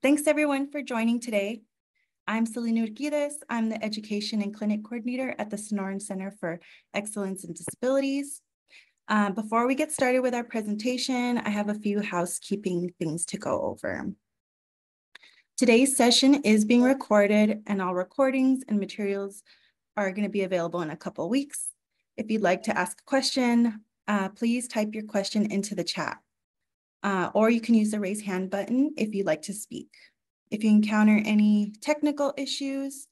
Thanks everyone for joining today. I'm Selena Urquidez. I'm the Education and Clinic Coordinator at the Sonoran Center for Excellence in Disabilities. Uh, before we get started with our presentation, I have a few housekeeping things to go over. Today's session is being recorded and all recordings and materials are going to be available in a couple weeks. If you'd like to ask a question, uh, please type your question into the chat. Uh, or you can use the raise hand button if you'd like to speak. If you encounter any technical issues,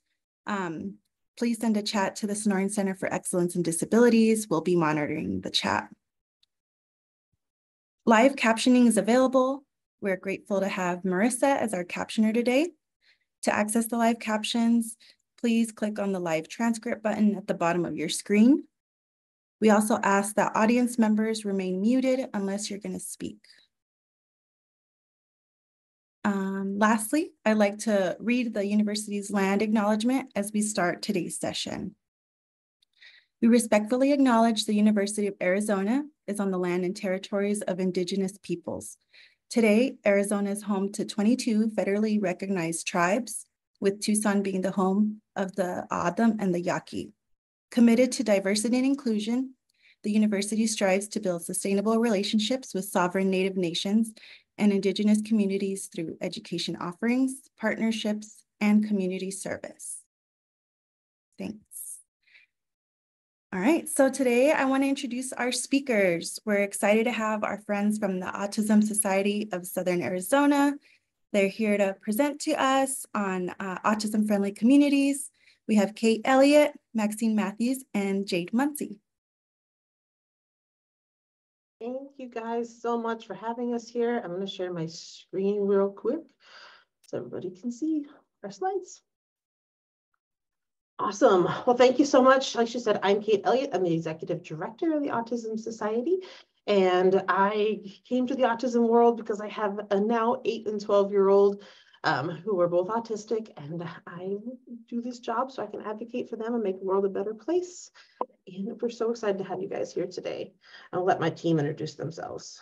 um, please send a chat to the Sonoran Center for Excellence in Disabilities. We'll be monitoring the chat. Live captioning is available. We're grateful to have Marissa as our captioner today. To access the live captions, please click on the live transcript button at the bottom of your screen. We also ask that audience members remain muted unless you're going to speak. Um, lastly, I'd like to read the university's land acknowledgement as we start today's session. We respectfully acknowledge the University of Arizona is on the land and territories of indigenous peoples. Today, Arizona is home to 22 federally recognized tribes, with Tucson being the home of the O'odham and the Yaqui. Committed to diversity and inclusion, the university strives to build sustainable relationships with sovereign native nations and Indigenous communities through education offerings, partnerships, and community service. Thanks. All right, so today I want to introduce our speakers. We're excited to have our friends from the Autism Society of Southern Arizona. They're here to present to us on uh, autism-friendly communities. We have Kate Elliott, Maxine Matthews, and Jade Munsey. Thank you guys so much for having us here. I'm going to share my screen real quick so everybody can see our slides. Awesome. Well, thank you so much. Like she said, I'm Kate Elliott. I'm the executive director of the Autism Society. And I came to the autism world because I have a now eight and 12 year old um, who are both autistic. And I do this job so I can advocate for them and make the world a better place. And we're so excited to have you guys here today. I'll let my team introduce themselves.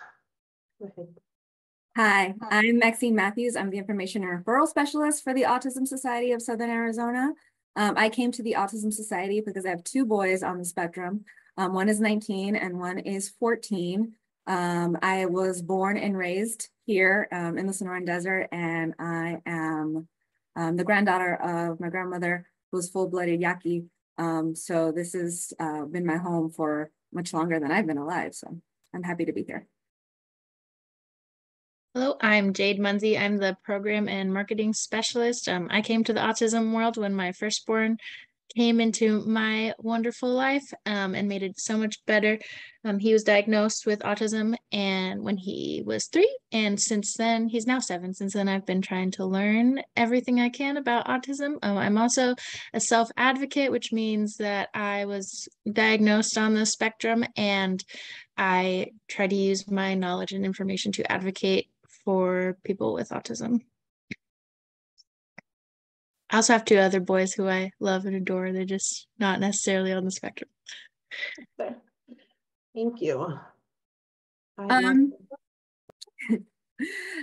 Hi, I'm Maxine Matthews. I'm the Information and Referral Specialist for the Autism Society of Southern Arizona. Um, I came to the Autism Society because I have two boys on the spectrum. Um, one is 19 and one is 14. Um, I was born and raised here um, in the Sonoran Desert, and I am um, the granddaughter of my grandmother, who's full-blooded Yaqui. Um, so this has uh, been my home for much longer than I've been alive. So I'm happy to be here. Hello, I'm Jade Munsey. I'm the program and marketing specialist. Um, I came to the autism world when my firstborn came into my wonderful life um, and made it so much better. Um, he was diagnosed with autism and when he was three, and since then he's now seven. Since then, I've been trying to learn everything I can about autism. Um, I'm also a self advocate, which means that I was diagnosed on the spectrum and I try to use my knowledge and information to advocate for people with autism. I also have two other boys who I love and adore. They're just not necessarily on the spectrum. Thank you. Um,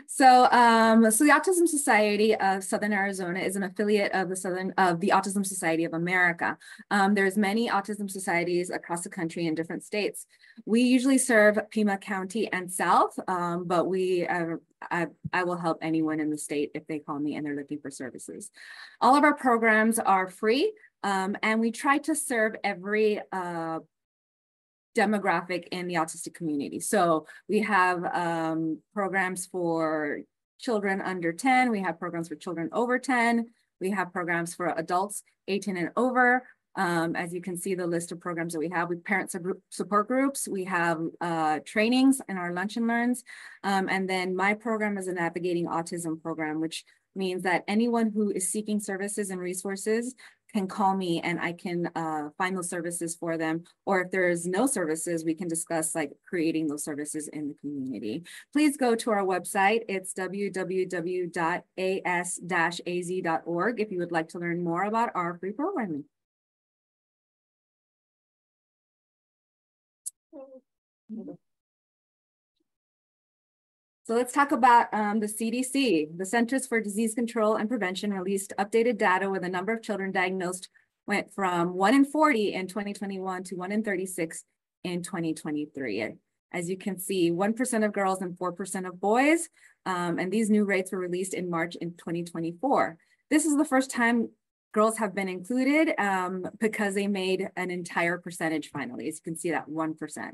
so, um, so the Autism Society of Southern Arizona is an affiliate of the Southern of the Autism Society of America. Um, there's many autism societies across the country in different states. We usually serve Pima County and South, um, but we uh, I, I will help anyone in the state if they call me and they're looking for services. All of our programs are free um, and we try to serve every uh, demographic in the autistic community. So we have um, programs for children under 10, we have programs for children over 10, we have programs for adults 18 and over, um, as you can see the list of programs that we have, we parent support groups, we have uh, trainings in our lunch and learns, um, and then my program is a navigating autism program, which means that anyone who is seeking services and resources can call me and I can uh, find those services for them. Or if there's no services, we can discuss like creating those services in the community. Please go to our website. It's www.as-az.org if you would like to learn more about our free programming. So let's talk about um, the CDC. The Centers for Disease Control and Prevention released updated data where the number of children diagnosed went from 1 in 40 in 2021 to 1 in 36 in 2023. As you can see, 1% of girls and 4% of boys. Um, and these new rates were released in March in 2024. This is the first time girls have been included um, because they made an entire percentage finally. As you can see that 1%.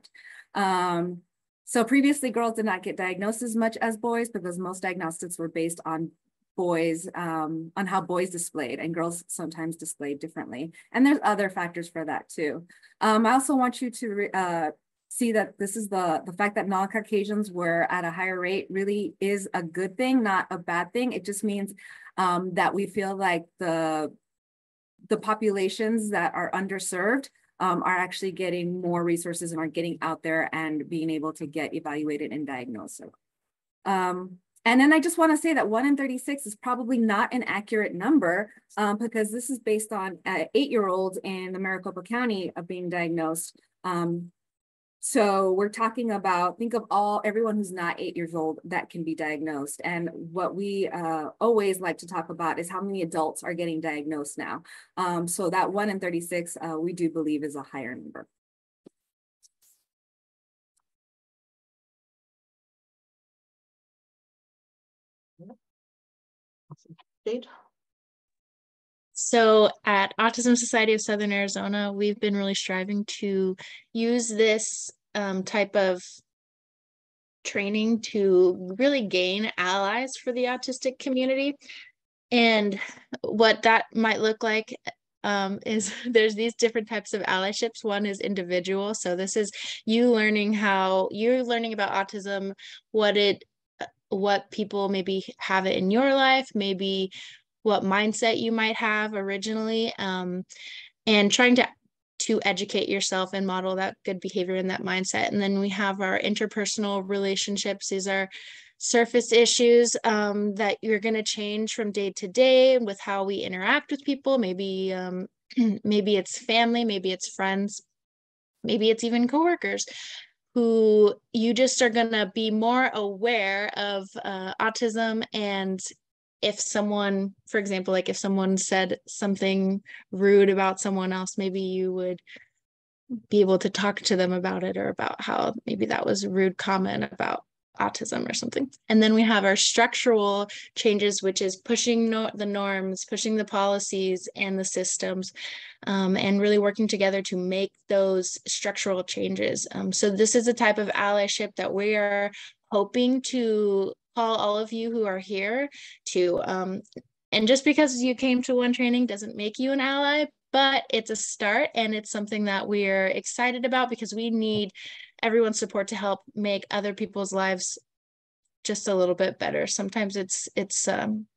Um, so previously girls did not get diagnosed as much as boys because most diagnostics were based on boys, um, on how boys displayed and girls sometimes displayed differently. And there's other factors for that too. Um, I also want you to uh, see that this is the, the fact that non-Caucasians were at a higher rate really is a good thing, not a bad thing. It just means um, that we feel like the, the populations that are underserved um, are actually getting more resources and are getting out there and being able to get evaluated and diagnosed. Um, and then I just want to say that one in 36 is probably not an accurate number um, because this is based on uh, eight-year-olds in the Maricopa County of being diagnosed. Um, so we're talking about, think of all, everyone who's not eight years old that can be diagnosed. And what we uh, always like to talk about is how many adults are getting diagnosed now. Um, so that one in 36, uh, we do believe is a higher number. So at Autism Society of Southern Arizona, we've been really striving to use this um, type of training to really gain allies for the autistic community. And what that might look like um, is there's these different types of allyships. One is individual. So this is you learning how you're learning about autism, what it what people maybe have it in your life, maybe what mindset you might have originally, um, and trying to to educate yourself and model that good behavior and that mindset. And then we have our interpersonal relationships. These are surface issues um, that you're going to change from day to day with how we interact with people. Maybe um, maybe it's family, maybe it's friends, maybe it's even coworkers who you just are going to be more aware of uh, autism and if someone for example like if someone said something rude about someone else maybe you would be able to talk to them about it or about how maybe that was a rude comment about autism or something. And then we have our structural changes, which is pushing no- the norms, pushing the policies and the systems, um, and really working together to make those structural changes. Um, so, this is a type of allyship that we are hoping to call all of you who are here to. Um, and just because you came to one training doesn't make you an ally, but it's a start and it's something that we're excited about because we need everyone's support to help make other people's lives just a little bit better. Sometimes it's it's um,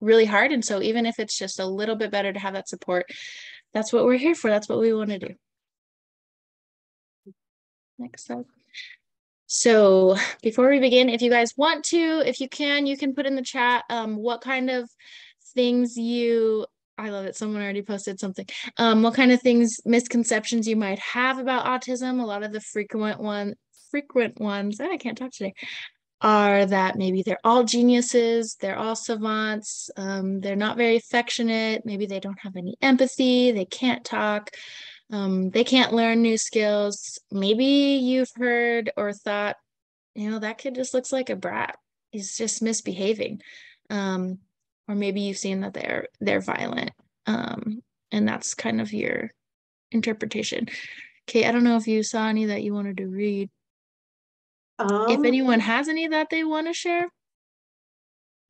really hard, and so even if it's just a little bit better to have that support, that's what we're here for. That's what we want to do. Next slide. So before we begin, if you guys want to, if you can, you can put in the chat um, what kind of things you I love it. Someone already posted something. Um, what kind of things, misconceptions you might have about autism? A lot of the frequent one, frequent ones, I can't talk today, are that maybe they're all geniuses, they're all savants, um, they're not very affectionate, maybe they don't have any empathy, they can't talk, um, they can't learn new skills. Maybe you've heard or thought, you know, that kid just looks like a brat. He's just misbehaving. Um, or maybe you've seen that they're they're violent um, and that's kind of your interpretation okay i don't know if you saw any that you wanted to read um, if anyone has any that they want to share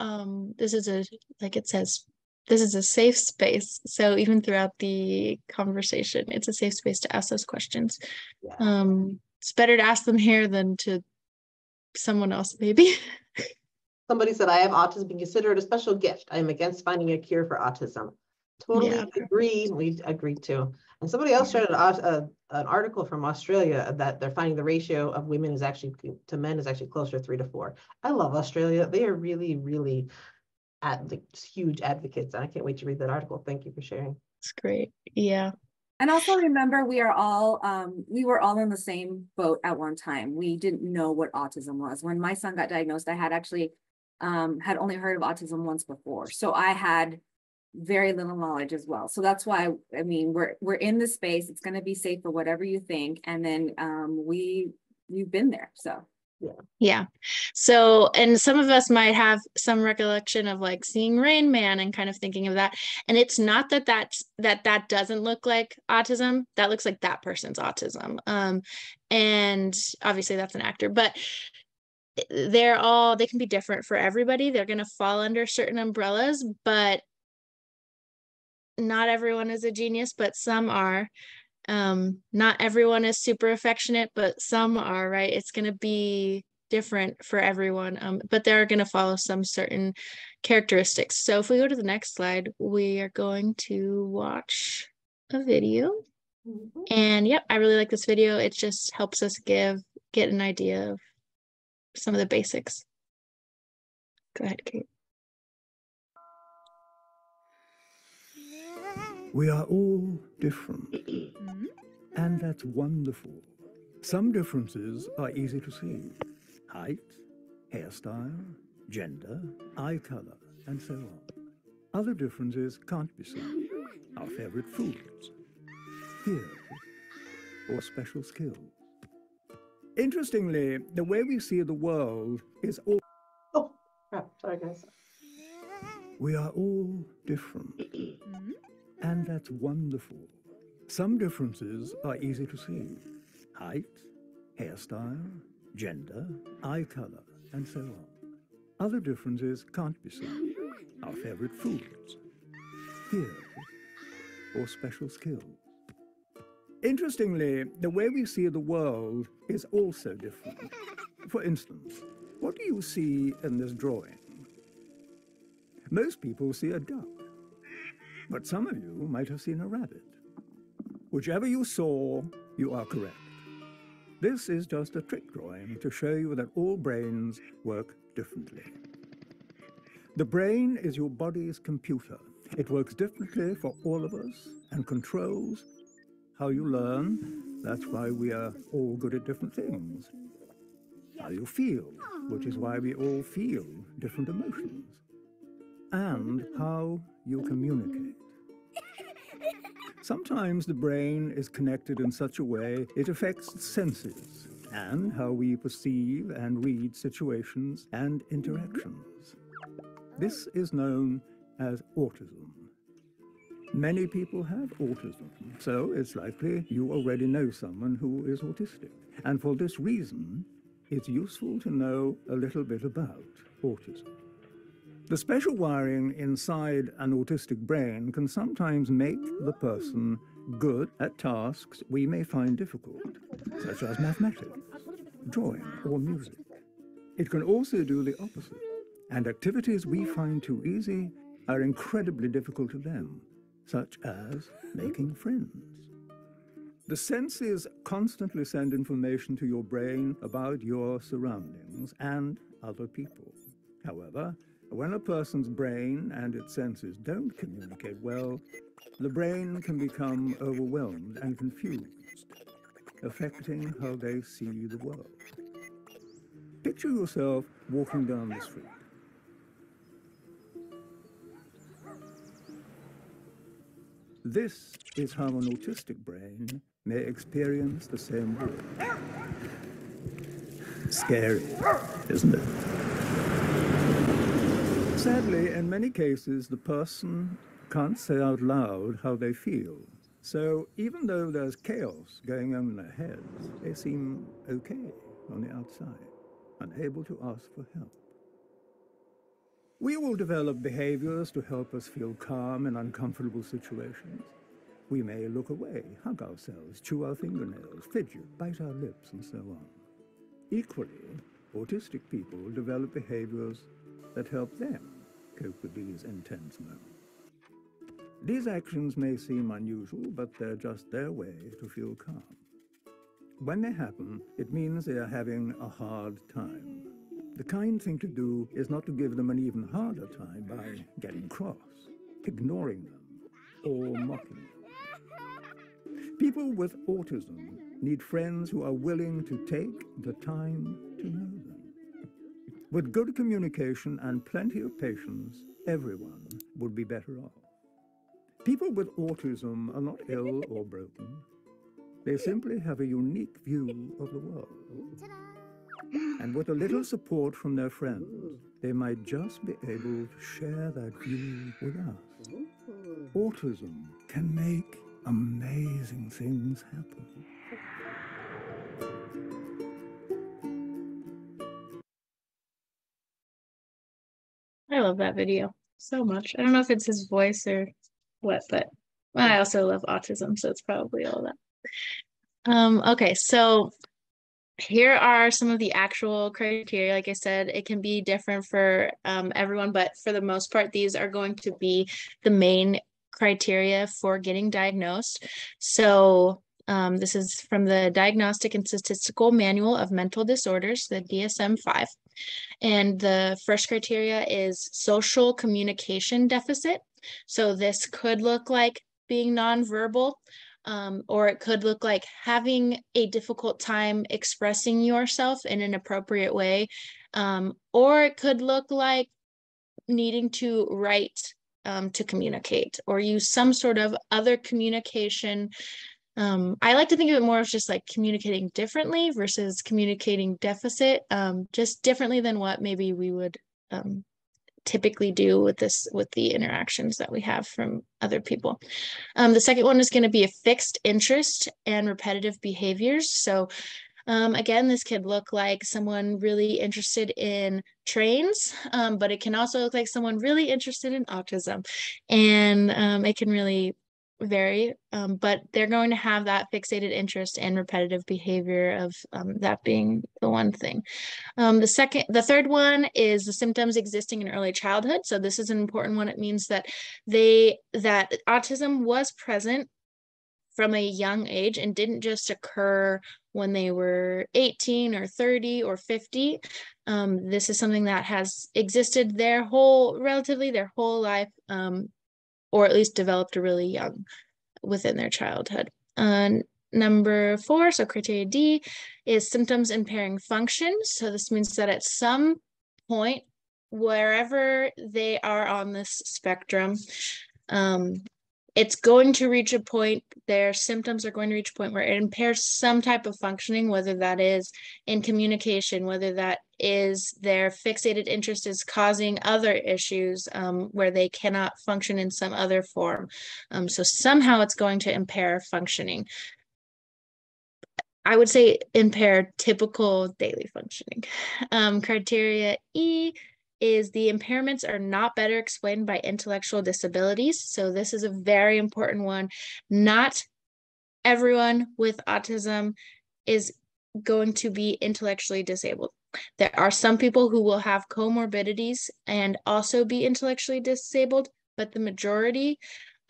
um this is a like it says this is a safe space so even throughout the conversation it's a safe space to ask those questions yeah. um it's better to ask them here than to someone else maybe Somebody said, I have autism and consider it a special gift. I am against finding a cure for autism. Totally yeah. agree. We agreed to. And somebody else shared an, an article from Australia that they're finding the ratio of women is actually to men is actually closer three to four. I love Australia. They are really, really at the huge advocates. And I can't wait to read that article. Thank you for sharing. It's great. Yeah. And also remember, we are all, um, we were all in the same boat at one time. We didn't know what autism was. When my son got diagnosed, I had actually um, had only heard of autism once before. So I had very little knowledge as well. So that's why, I mean, we're, we're in the space. It's gonna be safe for whatever you think. And then um, we, we've been there, so. Yeah. yeah. So, and some of us might have some recollection of like seeing Rain Man and kind of thinking of that. And it's not that that's that that doesn't look like autism. That looks like that person's autism. Um, and obviously that's an actor, but they're all they can be different for everybody. They're going to fall under certain umbrellas, but not everyone is a genius, but some are um not everyone is super affectionate but some are right? It's going to be different for everyone um but they're going to follow some certain characteristics. So if we go to the next slide we are going to watch a video. Mhm. and yep i really like this video. It just helps us give get an idea of some of the basics. Go ahead kate We are all different, mm-hmm. and that's wonderful. Some differences are easy to see height, hairstyle, gender, eye color, and so on. Other differences can't be seen. Mm-hmm. Our favorite foods, fears, or special skills. Interestingly, the way we see the world is all. Oh, crap, sorry guys. We are all different, mm-hmm. And that's wonderful. Some differences are easy to see height, hairstyle, gender, eye color, and so on. Other differences can't be seen. Our favorite foods, fears, or special skills. Interestingly, the way we see the world is also different. For instance, what do you see in this drawing? Most people see a duck, but some of you might have seen a rabbit. Whichever you saw, you are correct. This is just a trick drawing to show you that all brains work differently. The brain is your body's computer. It works differently for all of us and controls how you learn. That's why we are all good at different things. How you feel, which is why we all feel different emotions and how you communicate. Sometimes the brain is connected in such a way it affects senses and how we perceive and read situations and interactions. This is known as autism. Many people have autism, so it's likely you already know someone who is autistic. And for this reason, it's useful to know a little bit about autism. The special wiring inside an autistic brain can sometimes make the person good at tasks we may find difficult, such as mathematics, drawing, or music. It can also do the opposite, and activities we find too easy are incredibly difficult to them, such as making friends. The senses constantly send information to your brain about your surroundings and other people. However, when a person's brain and its senses don't communicate well, the brain can become overwhelmed and confused, affecting how they see the world. Picture yourself walking down the street. This is how an autistic brain may experience the same world. Scary, isn't it? Sadly, in many cases, the person can't say out loud how they feel. So even though there's chaos going on in their heads, they seem okay on the outside, unable to ask for help. We will develop behaviors to help us feel calm in uncomfortable situations. We may look away, hug ourselves, chew our fingernails, fidget, bite our lips, and so on. Equally, autistic people develop behaviors that help them cope with these intense moments. These actions may seem unusual, but they're just their way to feel calm. When they happen, it means they are having a hard time. The kind thing to do is not to give them an even harder time by getting cross, ignoring them, or mocking them. People with autism need friends who are willing to take the time to know them. With good communication and plenty of patience, everyone would be better off. People with autism are not ill or broken. They simply have a unique view of the world. And with a little support from their friends, they might just be able to share that view with us. Autism can make amazing things happen. Love that video so much. I don't know if it's his voice or what, but I also love autism, so it's probably all that. Um, okay, so here are some of the actual criteria. Like I said, it can be different for um, everyone, but for the most part, these are going to be the main criteria for getting diagnosed. So um, this is from the Diagnostic and Statistical Manual of Mental Disorders, the DSM-5. And the first criteria is social communication deficit. So this could look like being nonverbal, um, or it could look like having a difficult time expressing yourself in an appropriate way, um, or it could look like needing to write um, to communicate or use some sort of other communication. Um, I like to think of it more as just like communicating differently versus communicating deficit, um, just differently than what maybe we would um, typically do with this with the interactions that we have from other people. Um, the second one is going to be a fixed interest and repetitive behaviors. So um, again, this could look like someone really interested in trains, um, but it can also look like someone really interested in autism. And um, it can really vary, um, but they're going to have that fixated interest and repetitive behavior of um, that being the one thing. Um, the second, the third one is the symptoms existing in early childhood. So this is an important one. It means that they that autism was present from a young age and didn't just occur when they were 18 or 30 or 50. Um, this is something that has existed their whole, relatively their whole life, um, or at least developed really young within their childhood. Uh, number four, so criteria D, is symptoms impairing function. So this means that at some point, wherever they are on this spectrum, um, it's going to reach a point, their symptoms are going to reach a point where it impairs some type of functioning, whether that is in communication, whether that is their fixated interest is causing other issues um, where they cannot function in some other form. Um, so somehow it's going to impair functioning. I would say impair typical daily functioning. Um, criteria E is the impairments are not better explained by intellectual disabilities. So this is a very important one. Not everyone with autism is going to be intellectually disabled. There are some people who will have comorbidities and also be intellectually disabled, but the majority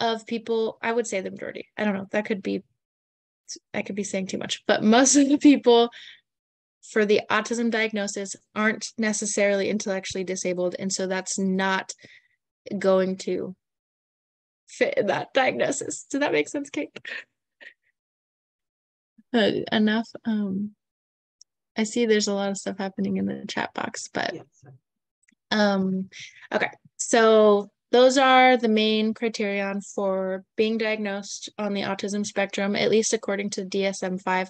of people, I would say the majority, I don't know, that could be, I could be saying too much, but most of the people for the autism diagnosis aren't necessarily intellectually disabled. And so that's not going to fit in that diagnosis. Does that make sense, Kate? Uh, enough. Um, I see there's a lot of stuff happening in the chat box, but um, okay. So those are the main criterion for being diagnosed on the autism spectrum, at least according to DSM-5.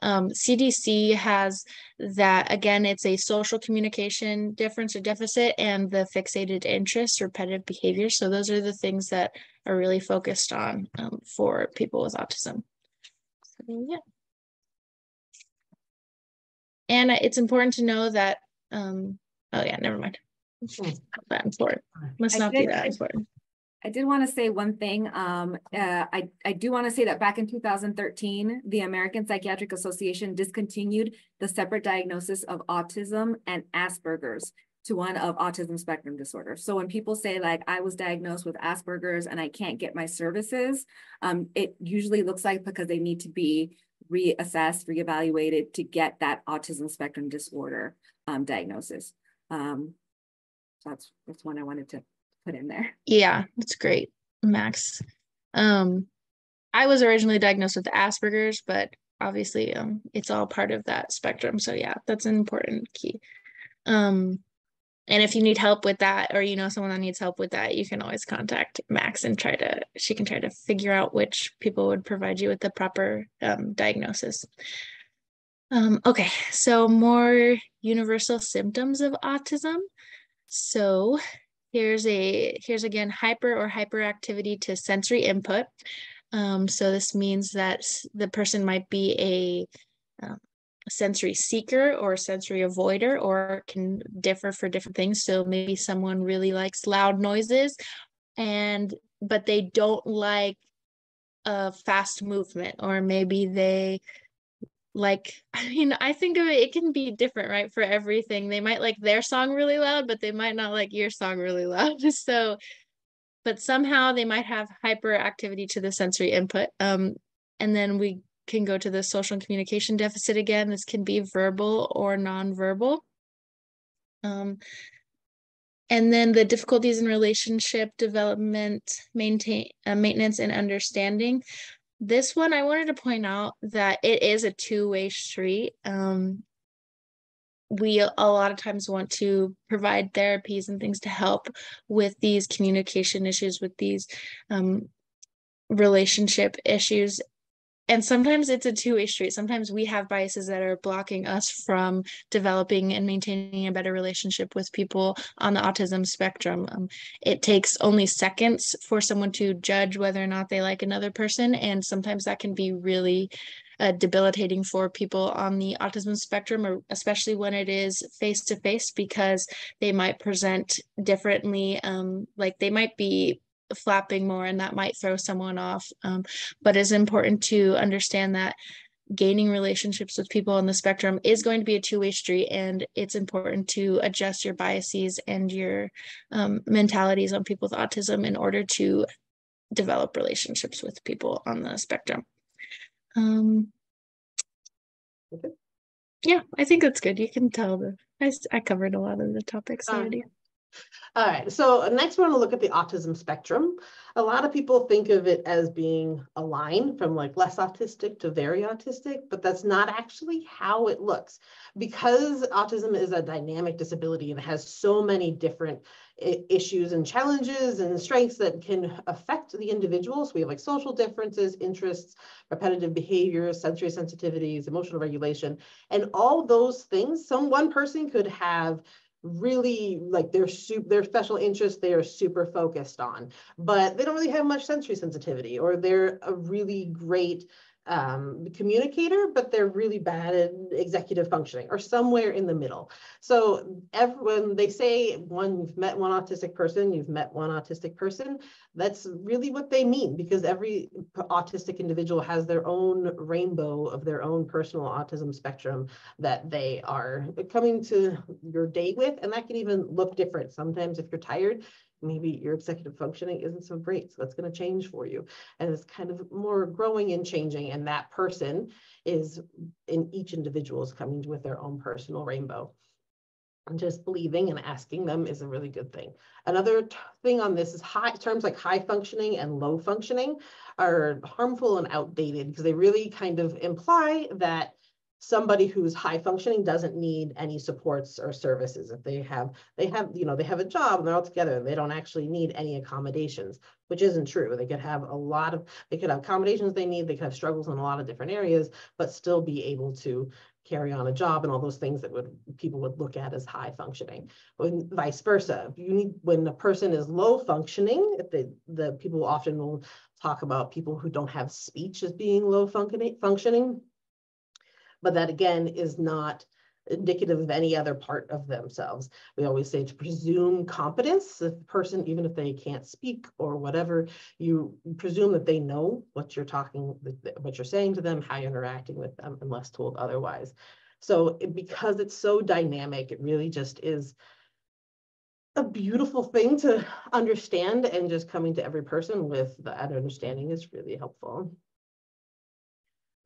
Um, CDC has that, again, it's a social communication difference or deficit and the fixated interest, repetitive behavior. So those are the things that are really focused on um, for people with autism. So, yeah. And it's important to know that, um, oh yeah, never mind. Must I not be did- that important. I did want to say one thing. Um, uh, I, I do want to say that back in two thousand thirteen, the American Psychiatric Association discontinued the separate diagnosis of autism and Asperger's to one of autism spectrum disorder. So when people say like, I was diagnosed with Asperger's and I can't get my services, um, it usually looks like because they need to be reassessed, reevaluated to get that autism spectrum disorder, um, diagnosis. Um, that's, that's one I wanted to put in there. Yeah, that's great, Max. Um, I was originally diagnosed with Asperger's, but obviously um, it's all part of that spectrum. So yeah, that's an important key. Um, and if you need help with that, or you know someone that needs help with that, you can always contact Max and try to. She can try to figure out which people would provide you with the proper um, diagnosis. Um, okay, so more universal symptoms of autism. So here's a here's again hyper or hyperactivity to sensory input. Um, so this means that the person might be a um, sensory seeker or sensory avoider or can differ for different things. So maybe someone really likes loud noises and but they don't like a fast movement or maybe they like i mean i think of it it can be different right for everything. They might like their song really loud but they might not like your song really loud. So but somehow they might have hyperactivity to the sensory input um and then we can go to the social and communication deficit again. This can be verbal or nonverbal. Um and then the difficulties in relationship development maintain uh, maintenance and understanding this one, I wanted to point out that it is a two way street. Um, we a lot of times want to provide therapies and things to help with these communication issues, with these um, relationship issues and sometimes it's a two-way street sometimes we have biases that are blocking us from developing and maintaining a better relationship with people on the autism spectrum um, it takes only seconds for someone to judge whether or not they like another person and sometimes that can be really uh, debilitating for people on the autism spectrum, or especially when it is face to face, because they might present differently. Um, like they might be flapping more and that might throw someone off. Um, but it's important to understand that gaining relationships with people on the spectrum is going to be a two-way street and it's important to adjust your biases and your um, mentalities on people with autism in order to develop relationships with people on the spectrum. Um, okay. yeah i think that's good. You can tell the I, I covered a lot of the topics um, already all right, so next we're to look at the autism spectrum. A lot of people think of it as being a line from like less autistic to very autistic, but that's not actually how it looks. Because autism is a dynamic disability and has so many different issues and challenges and strengths that can affect the individuals. We have like social differences, interests, repetitive behaviors, sensory sensitivities, emotional regulation, and all those things. Some one person could have really like their super their special interests they are super focused on but they don't really have much sensory sensitivity or they're a really great um, communicator, but they're really bad at executive functioning or somewhere in the middle. So everyone, they say one, you've met one autistic person, you've met one autistic person, that's really what they mean because every autistic individual has their own rainbow of their own personal autism spectrum that they are coming to your day with. And that can even look different. Sometimes if you're tired, maybe your executive functioning isn't so great. So that's going to change for you. And it's kind of more growing and changing. And that person is in each individual is coming with their own personal rainbow. And just believing and asking them is a really good thing. Another thing on this is high terms like high functioning and low functioning are harmful and outdated because they really kind of imply that somebody who's high functioning doesn't need any supports or services. If they have they have you know they have a job and they're all together and they don't actually need any accommodations which isn't true. They could have a lot of they could have accommodations they need they could have struggles in a lot of different areas but still be able to carry on a job and all those things that would people would look at as high functioning. When vice versa you need when a person is low functioning if they the people often will talk about people who don't have speech as being low functioning functioning but that again is not indicative of any other part of themselves. We always say to presume competence, the person, even if they can't speak or whatever, you presume that they know what you're talking, what you're saying to them, how you're interacting with them, unless told otherwise. So because it's so dynamic, it really just is a beautiful thing to understand and just coming to every person with that understanding is really helpful.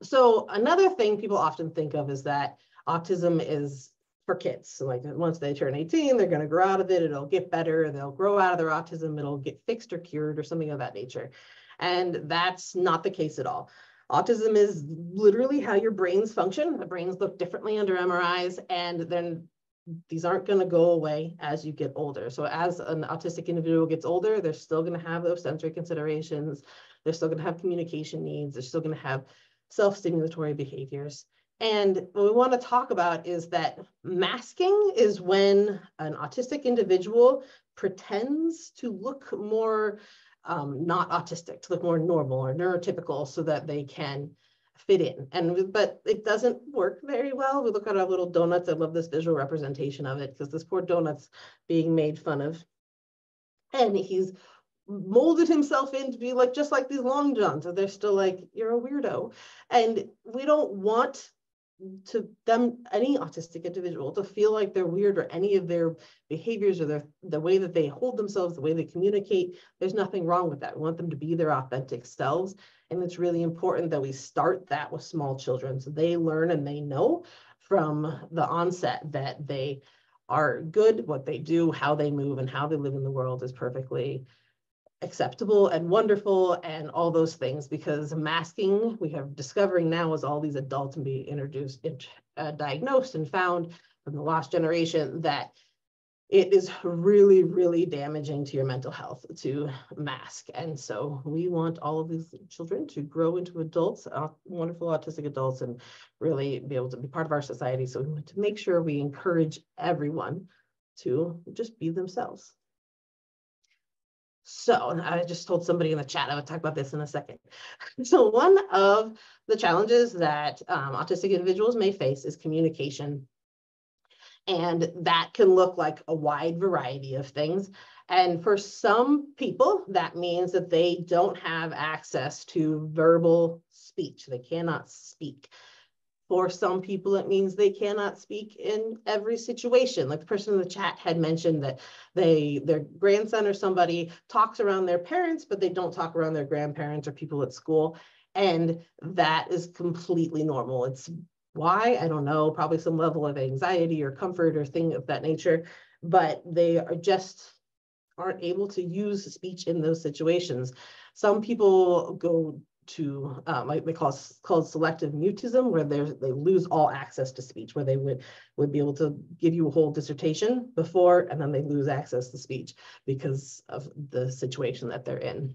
So another thing people often think of is that autism is for kids. Like once they turn 18, they're going to grow out of it. It'll get better. They'll grow out of their autism. It'll get fixed or cured or something of that nature. And that's not the case at all. Autism is literally how your brains function. The brains look differently under MRIs, and then these aren't going to go away as you get older. So as an autistic individual gets older, they're still going to have those sensory considerations. They're still going to have communication needs. They're still going to have self-stimulatory behaviors. And what we want to talk about is that masking is when an autistic individual pretends to look more um, not autistic, to look more normal or neurotypical so that they can fit in. And but it doesn't work very well. We look at our little donuts. I love this visual representation of it because this poor donut's being made fun of. And he's molded himself in to be like just like these long johns. And they're still like, you're a weirdo. And we don't want to them any autistic individual to feel like they're weird or any of their behaviors or their the way that they hold themselves the way they communicate there's nothing wrong with that we want them to be their authentic selves and it's really important that we start that with small children so they learn and they know from the onset that they are good what they do how they move and how they live in the world is perfectly acceptable and wonderful and all those things because masking we have discovering now is all these adults and be introduced uh, diagnosed and found from the lost generation that it is really really damaging to your mental health to mask. And so we want all of these children to grow into adults uh, wonderful autistic adults and really be able to be part of our society. So we want to make sure we encourage everyone to just be themselves so I just told somebody in the chat I would talk about this in a second. So one of the challenges that um, autistic individuals may face is communication. And that can look like a wide variety of things. And for some people, that means that they don't have access to verbal speech. They cannot speak. For some people, it means they cannot speak in every situation. Like the person in the chat had mentioned that they, their grandson or somebody talks around their parents, but they don't talk around their grandparents or people at school. And that is completely normal. It's why, I don't know, probably some level of anxiety or comfort or thing of that nature, but they are just aren't able to use speech in those situations. Some people go to um, like they call called selective mutism, where they they lose all access to speech, where they would would be able to give you a whole dissertation before, and then they lose access to speech because of the situation that they're in.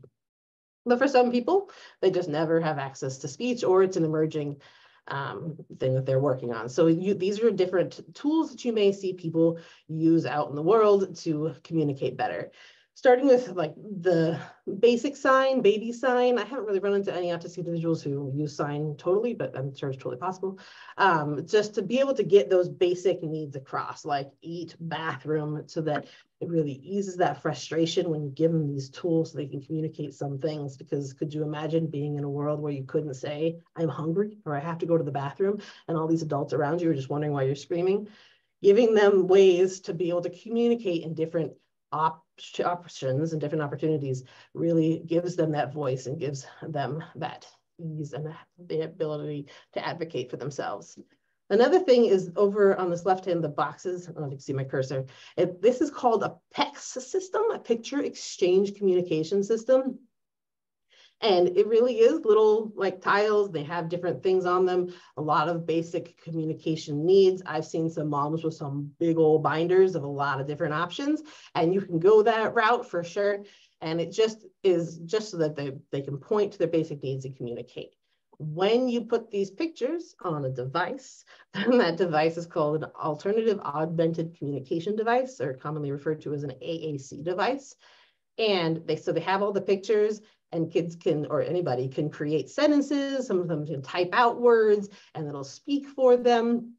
But for some people, they just never have access to speech, or it's an emerging um, thing that they're working on. So you, these are different tools that you may see people use out in the world to communicate better starting with like the basic sign, baby sign. I haven't really run into any autistic individuals who use sign totally, but I'm sure it's totally possible. Um, just to be able to get those basic needs across, like eat, bathroom, so that it really eases that frustration when you give them these tools so they can communicate some things. Because could you imagine being in a world where you couldn't say, I'm hungry or I have to go to the bathroom, and all these adults around you are just wondering why you're screaming? Giving them ways to be able to communicate in different op options and different opportunities really gives them that voice and gives them that ease and the ability to advocate for themselves. Another thing is over on this left hand, the boxes, I don't know if you can see my cursor. It, this is called a PECS system, a picture exchange communication system. And it really is little like tiles. They have different things on them, a lot of basic communication needs. I've seen some moms with some big old binders of a lot of different options, and you can go that route for sure. And it just is just so that they, they can point to their basic needs and communicate. When you put these pictures on a device, that device is called an alternative augmented communication device, or commonly referred to as an AAC device. And they so they have all the pictures and kids can, or anybody can create sentences. Some of them can type out words and it'll speak for them.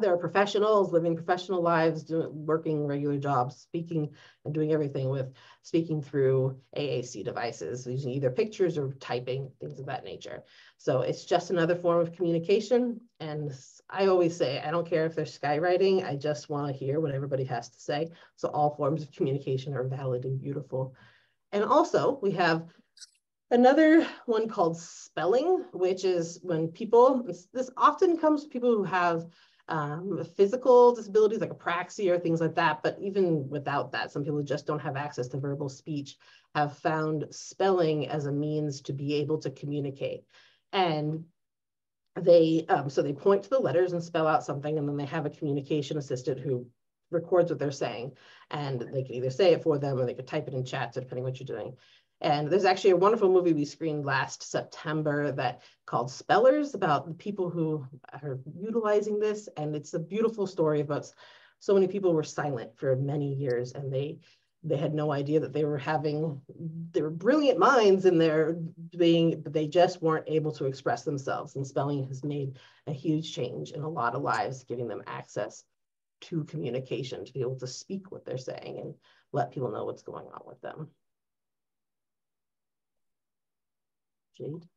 There are professionals living professional lives, doing, working regular jobs, speaking and doing everything with speaking through AAC devices, using either pictures or typing, things of that nature. So it's just another form of communication. And I always say, I don't care if they're skywriting, I just want to hear what everybody has to say. So all forms of communication are valid and beautiful. And also we have Another one called spelling, which is when people, this, often comes to people who have um, physical disabilities like apraxia or things like that. But even without that, some people just don't have access to verbal speech have found spelling as a means to be able to communicate. And they, um, so they point to the letters and spell out something, and then they have a communication assistant who records what they're saying. And they can either say it for them or they could type it in chat, so depending what you're doing. And there's actually a wonderful movie we screened last September that called Spellers about the people who are utilizing this. And it's a beautiful story about so many people were silent for many years and they they had no idea that they were having they were brilliant minds in their being but they just weren't able to express themselves and spelling has made a huge change in a lot of lives giving them access to communication to be able to speak what they're saying and let people know what's going on with them Jade?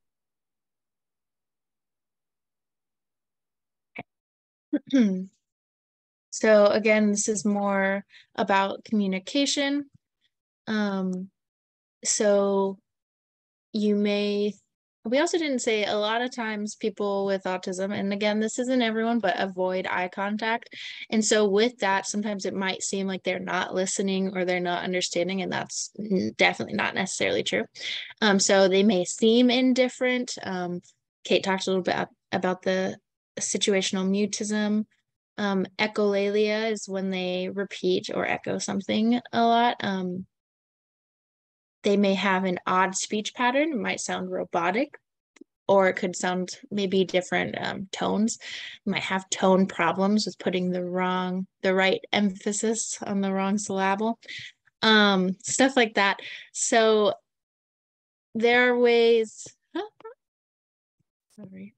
so again, this is more about communication. Um, so you may we also didn't say a lot of times people with autism, and again, this isn't everyone, but avoid eye contact. And so, with that, sometimes it might seem like they're not listening or they're not understanding, and that's definitely not necessarily true. Um, so, they may seem indifferent. Um, Kate talked a little bit about the situational mutism. Um, echolalia is when they repeat or echo something a lot. Um, they may have an odd speech pattern. It might sound robotic, or it could sound maybe different um, tones. might have tone problems with putting the wrong, the right emphasis on the wrong syllable, um, stuff like that. So there are ways. Sorry.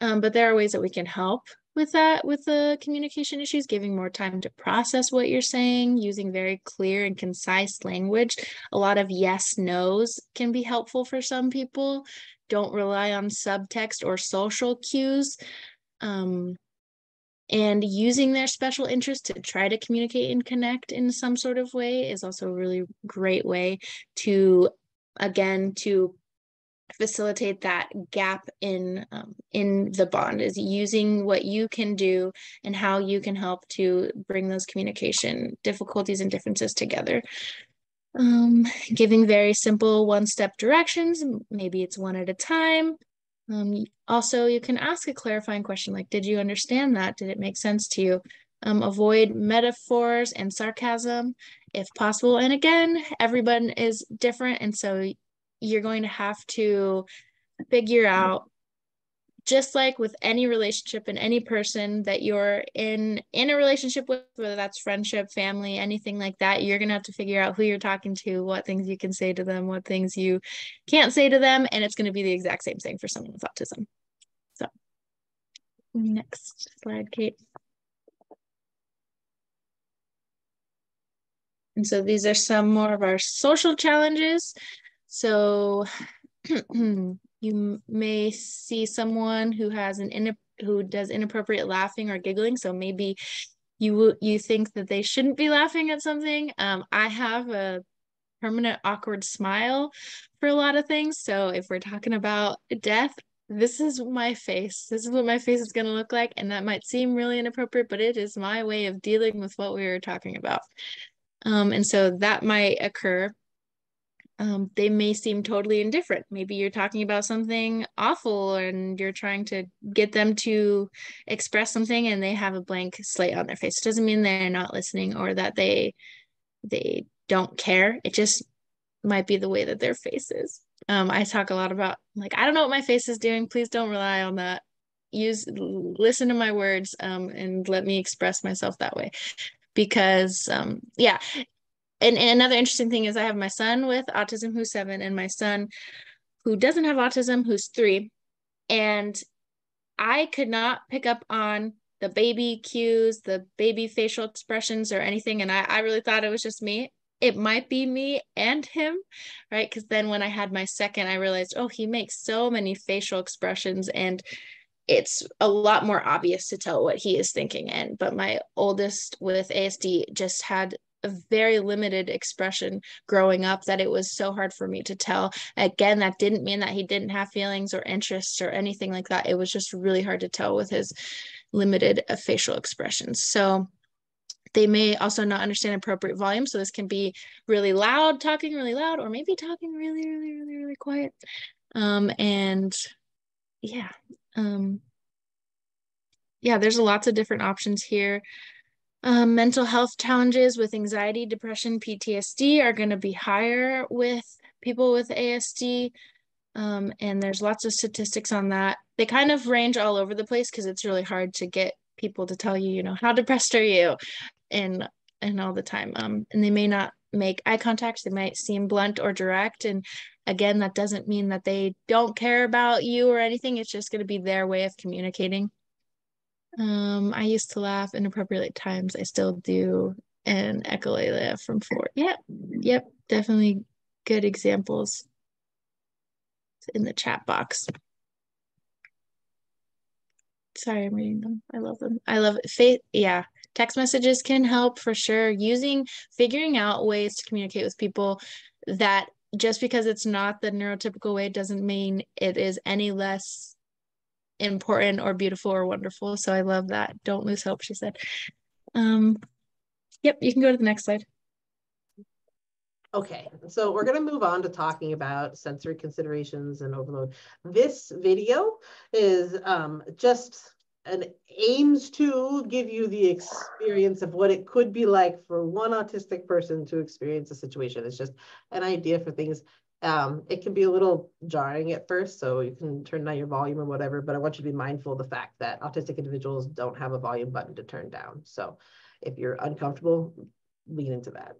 Um, but there are ways that we can help with that with the communication issues giving more time to process what you're saying using very clear and concise language. A lot of yes nos can be helpful for some people. Don't rely on subtext or social cues um, and using their special interest to try to communicate and connect in some sort of way is also a really great way to again to facilitate that gap in um, in the bond is using what you can do and how you can help to bring those communication difficulties and differences together. Um, giving very simple one step directions maybe it's one at a time. Um, also you can ask a clarifying question like did you understand that? Did it make sense to you? Um, avoid metaphors and sarcasm. If possible and again everyone is different and so you're going to have to figure out just like with any relationship and any person that you're in in a relationship with whether that's friendship family anything like that you're going to have to figure out who you're talking to what things you can say to them what things you can't say to them and it's going to be the exact same thing for someone with autism. So next slide kate. And so these are some more of our social challenges so you may see someone who has an in, who does inappropriate laughing or giggling. So maybe you you think that they shouldn't be laughing at something. Um, I have a permanent awkward smile for a lot of things. So if we're talking about death, this is my face. This is what my face is going to look like. And that might seem really inappropriate, but it is my way of dealing with what we were talking about. Um, and so that might occur um, they may seem totally indifferent. Maybe you're talking about something awful and you're trying to get them to express something and they have a blank slate on their face. It doesn't mean they're not listening or that they they don't care. It just might be the way that their face is. Um, I talk a lot about like I don't know what my face is doing. Please don't rely on that. Use listen to my words um, and let me express myself that way because um, yeah and, and another interesting thing is I have my son with autism who's seven and my son who doesn't have autism who's three. And I could not pick up on the baby cues, the baby facial expressions or anything. And I, I really thought it was just me. It might be me and him, right? Because then when I had my second, I realized, oh, he makes so many facial expressions and it's a lot more obvious to tell what he is thinking and but my oldest with ASD just had very limited expression growing up that it was so hard for me to tell. Again, that didn't mean that he didn't have feelings or interests or anything like that. It was just really hard to tell with his limited uh, facial expressions. So they may also not understand appropriate volume. So this can be really loud, talking really loud, or maybe talking really, really, really, really quiet. Um, and yeah, um, yeah, there's lots of different options here. Um, mental health challenges with anxiety, depression, PTSD are going to be higher with people with ASD. Um, and there's lots of statistics on that. They kind of range all over the place because it's really hard to get people to tell you, you know, how depressed are you? And and all the time. Um, and they may not make eye contact, they might seem blunt or direct. And again, that doesn't mean that they don't care about you or anything. It's just going to be their way of communicating. Um, I used to laugh inappropriately at times. I still do. And echolalia from four. Yep. Yep. Definitely good examples in the chat box. Sorry, I'm reading them. I love them. I love it. Faith. Yeah. Text messages can help for sure. Using, figuring out ways to communicate with people that just because it's not the neurotypical way doesn't mean it is any less important or beautiful or wonderful. So I love that. Don't lose hope, she said. Um, yep, you can go to the next slide. Okay, so we're going to move on to talking about sensory considerations and overload. This video is um, just and aims to give you the experience of what it could be like for one autistic person to experience a situation. It's just an idea for things. Um, it can be a little jarring at first, so you can turn down your volume or whatever, but I want you to be mindful of the fact that autistic individuals don't have a volume button to turn down. So if you're uncomfortable, lean into that.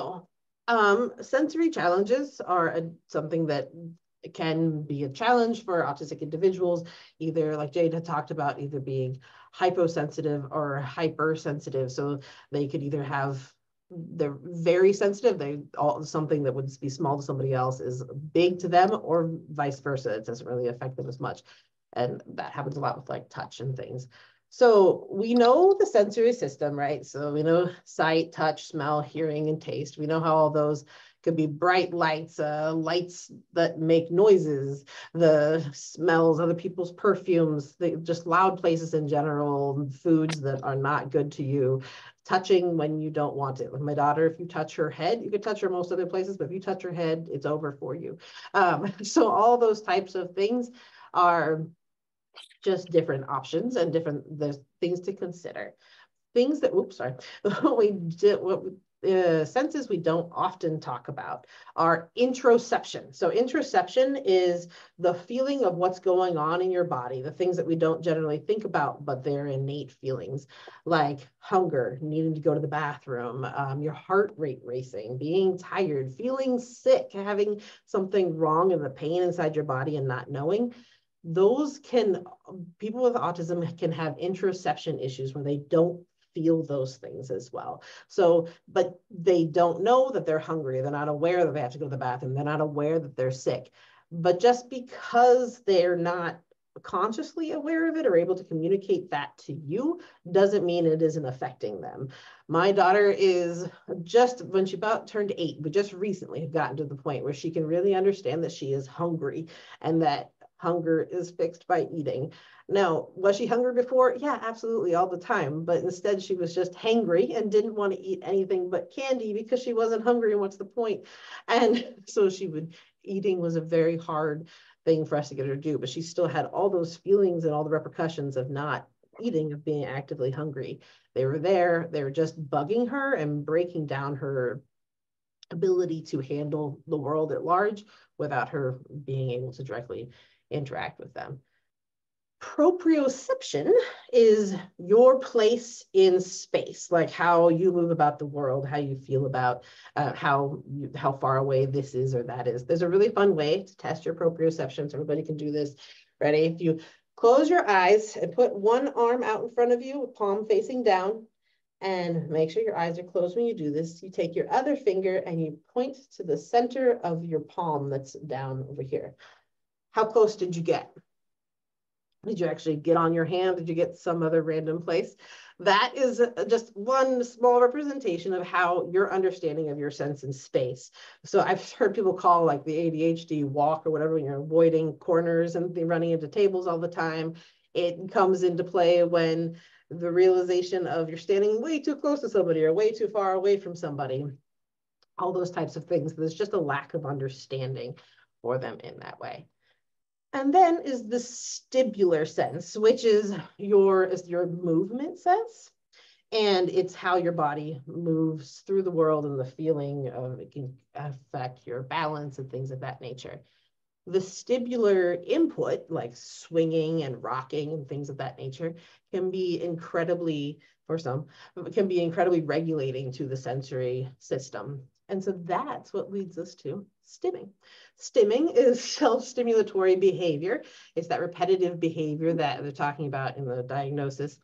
So um, sensory challenges are a, something that can be a challenge for autistic individuals, either like Jade had talked about, either being hyposensitive or hypersensitive. So they could either have they're very sensitive. They all something that would be small to somebody else is big to them, or vice versa. It doesn't really affect them as much, and that happens a lot with like touch and things. So we know the sensory system, right? So we know sight, touch, smell, hearing, and taste. We know how all those could be bright lights, uh, lights that make noises, the smells, other people's perfumes, the, just loud places in general, foods that are not good to you, touching when you don't want it. My daughter, if you touch her head, you could touch her most other places, but if you touch her head, it's over for you. Um, so all those types of things are just different options and different there's things to consider. Things that, oops, sorry, we did, what uh, senses we don't often talk about are interoception. So interoception is the feeling of what's going on in your body, the things that we don't generally think about, but they're innate feelings like hunger, needing to go to the bathroom, um, your heart rate racing, being tired, feeling sick, having something wrong in the pain inside your body and not knowing those can people with autism can have interoception issues where they don't feel those things as well. So, but they don't know that they're hungry. They're not aware that they have to go to the bathroom. They're not aware that they're sick. But just because they're not consciously aware of it or able to communicate that to you doesn't mean it isn't affecting them. My daughter is just when she about turned eight, but just recently have gotten to the point where she can really understand that she is hungry and that hunger is fixed by eating. Now, was she hungry before? Yeah, absolutely, all the time. But instead, she was just hangry and didn't want to eat anything but candy because she wasn't hungry. And what's the point? And so she would, eating was a very hard thing for us to get her to do. But she still had all those feelings and all the repercussions of not eating, of being actively hungry. They were there, they were just bugging her and breaking down her ability to handle the world at large without her being able to directly interact with them. Proprioception is your place in space like how you move about the world how you feel about uh, how you, how far away this is or that is. There's a really fun way to test your proprioception so everybody can do this. Ready? If you close your eyes and put one arm out in front of you palm facing down and make sure your eyes are closed when you do this you take your other finger and you point to the center of your palm that's down over here how close did you get did you actually get on your hand? Did you get some other random place? That is just one small representation of how your understanding of your sense in space. So I've heard people call like the ADHD walk or whatever, when you're avoiding corners and running into tables all the time. It comes into play when the realization of you're standing way too close to somebody or way too far away from somebody. All those types of things. There's just a lack of understanding for them in that way. And then is the vestibular sense, which is your, is your movement sense. And it's how your body moves through the world and the feeling of it can affect your balance and things of that nature. The Vestibular input, like swinging and rocking and things of that nature, can be incredibly, for some, can be incredibly regulating to the sensory system. And so that's what leads us to stimming. Stimming is self-stimulatory behavior. It's that repetitive behavior that they're talking about in the diagnosis.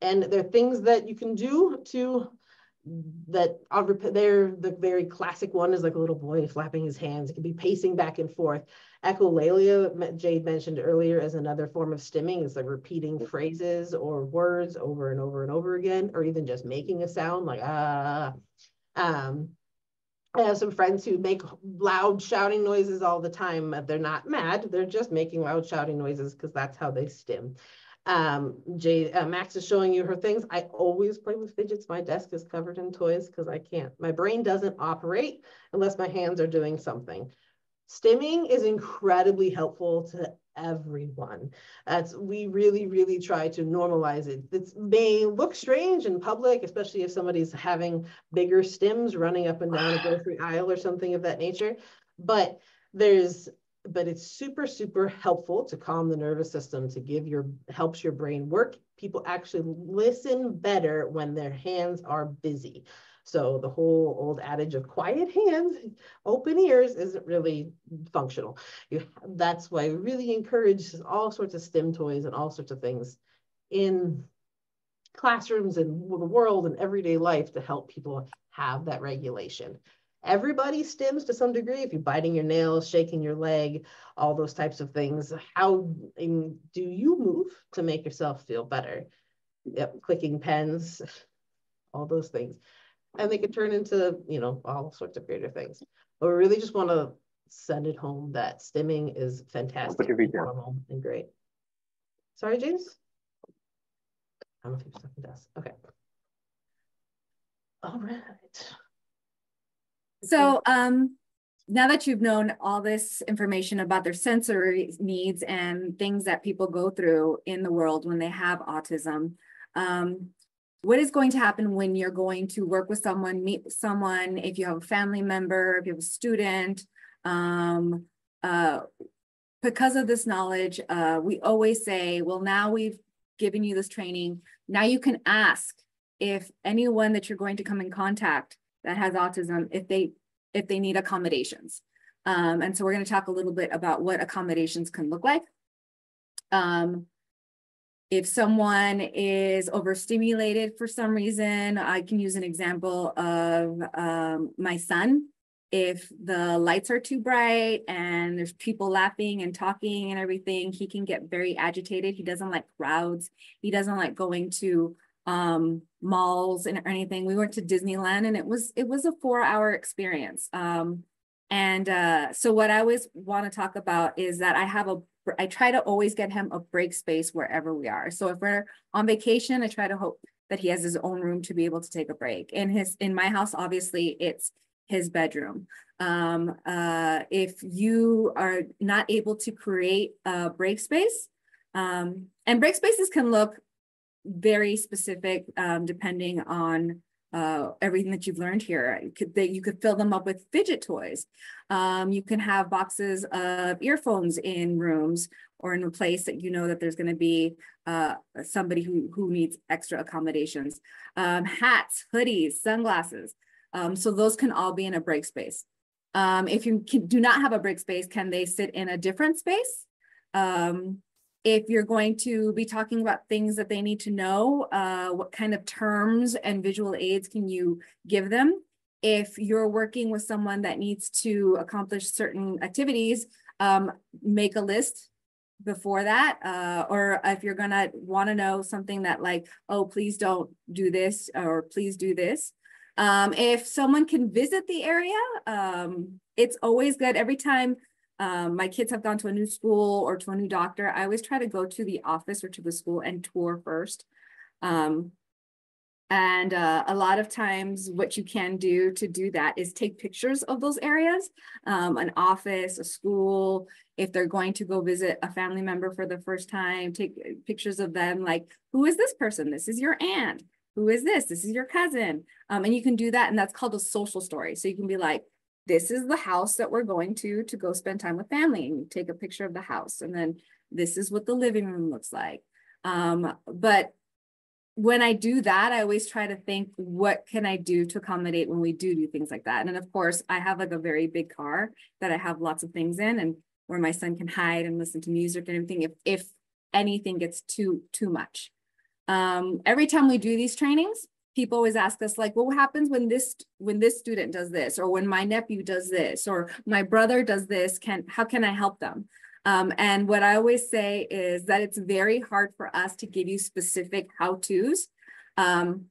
And there are things that you can do to that are the very classic one is like a little boy flapping his hands. It can be pacing back and forth. Echolalia, Jade mentioned earlier, is another form of stimming is like repeating phrases or words over and over and over again, or even just making a sound like ah. Um, I have some friends who make loud shouting noises all the time. They're not mad, they're just making loud shouting noises because that's how they stim. Um, Jay, uh, Max is showing you her things. I always play with fidgets. My desk is covered in toys because I can't, my brain doesn't operate unless my hands are doing something. Stimming is incredibly helpful to everyone. That's we really, really try to normalize it. It may look strange in public, especially if somebody's having bigger stims running up and down a grocery aisle or something of that nature. But there's but it's super super helpful to calm the nervous system to give your helps your brain work people actually listen better when their hands are busy so the whole old adage of quiet hands, open ears isn't really functional. You, that's why we really encourage all sorts of stim toys and all sorts of things in classrooms and the world and everyday life to help people have that regulation. Everybody stims to some degree. If you're biting your nails, shaking your leg, all those types of things. How do you move to make yourself feel better? Yep, clicking pens, all those things and they could turn into, you know, all sorts of greater things. But we really just want to send it home that stimming is fantastic, and normal, and great. Sorry, James? I don't know if you're stuck desk. Okay. All right. So um, now that you've known all this information about their sensory needs and things that people go through in the world when they have autism, um, what is going to happen when you're going to work with someone, meet with someone, if you have a family member, if you have a student. Um, uh, because of this knowledge, uh, we always say, well, now we've given you this training. Now you can ask if anyone that you're going to come in contact that has autism, if they if they need accommodations. Um, and so we're going to talk a little bit about what accommodations can look like. Um, if someone is overstimulated for some reason, I can use an example of um, my son. If the lights are too bright and there's people laughing and talking and everything, he can get very agitated. He doesn't like crowds. He doesn't like going to um, malls and or anything. We went to Disneyland and it was it was a four hour experience. Um, and uh, so what I always want to talk about is that I have a I try to always get him a break space wherever we are. So if we're on vacation, I try to hope that he has his own room to be able to take a break. In his in my house, obviously, it's his bedroom. Um, uh, if you are not able to create a break space, um, and break spaces can look very specific um, depending on uh, everything that you've learned here. You could, that you could fill them up with fidget toys. Um, you can have boxes of earphones in rooms or in a place that you know that there's going to be uh, somebody who, who needs extra accommodations. Um, hats, hoodies, sunglasses. Um, so those can all be in a break space. Um, if you can, do not have a break space, can they sit in a different space? Um, if you're going to be talking about things that they need to know, uh, what kind of terms and visual aids can you give them? If you're working with someone that needs to accomplish certain activities, um, make a list before that. Uh, or if you're gonna wanna know something that like, oh, please don't do this, or please do this. Um, if someone can visit the area, um, it's always good every time um, my kids have gone to a new school or to a new doctor, I always try to go to the office or to the school and tour first. Um, and uh, a lot of times what you can do to do that is take pictures of those areas, um, an office, a school, if they're going to go visit a family member for the first time, take pictures of them like, who is this person? This is your aunt. Who is this? This is your cousin. Um, and you can do that. And that's called a social story. So you can be like, this is the house that we're going to to go spend time with family and you take a picture of the house and then this is what the living room looks like. Um, but when i do that i always try to think what can i do to accommodate when we do do things like that? And of course i have like a very big car that i have lots of things in and where my son can hide and listen to music and everything if if anything gets too too much. Um, every time we do these trainings people always ask us like well, what happens when this when this student does this or when my nephew does this or my brother does this? Can how can i help them? Um, and what i always say is that it's very hard for us to give you specific how to's um,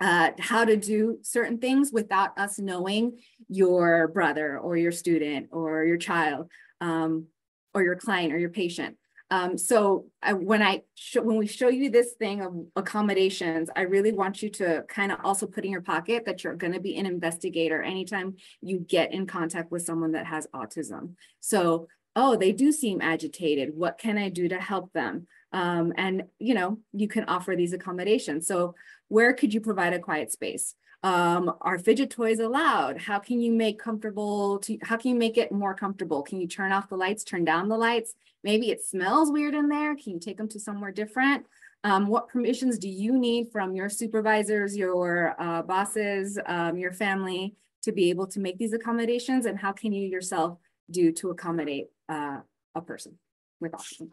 uh, how to do certain things without us knowing your brother or your student or your child um, or your client or your patient um, so I, when I when we show you this thing of accommodations, I really want you to kind of also put in your pocket that you're going to be an investigator anytime you get in contact with someone that has autism. So, oh, they do seem agitated. What can I do to help them? Um, and you know, you can offer these accommodations. So, where could you provide a quiet space? Um, are fidget toys allowed? How can you make comfortable to, how can you make it more comfortable? Can you turn off the lights, turn down the lights? Maybe it smells weird in there. Can you take them to somewhere different? Um, what permissions do you need from your supervisors, your uh, bosses, um, your family to be able to make these accommodations? And how can you yourself do to accommodate uh, a person with autism?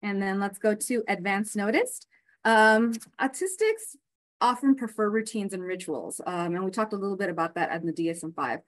And then let's go to advance notice. Um, autistics often prefer routines and rituals. Um, and we talked a little bit about that in the DSM-5.